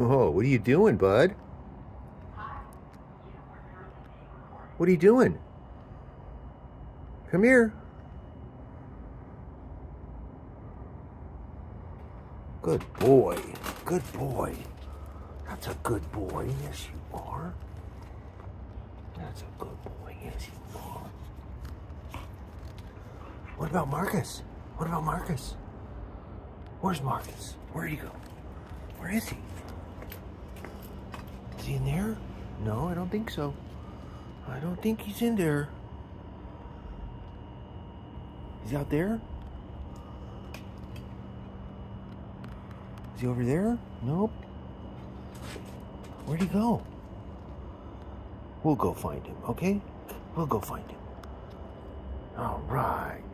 Oh, what are you doing, bud? What are you doing? Come here. Good boy. Good boy. That's a good boy. Yes, you are. That's a good boy. Yes, you are. What about Marcus? What about Marcus? Where's Marcus? Where'd he go? Where is he? He in there? No, I don't think so. I don't think he's in there. He's out there? Is he over there? Nope. Where'd he go? We'll go find him, okay? We'll go find him. All right.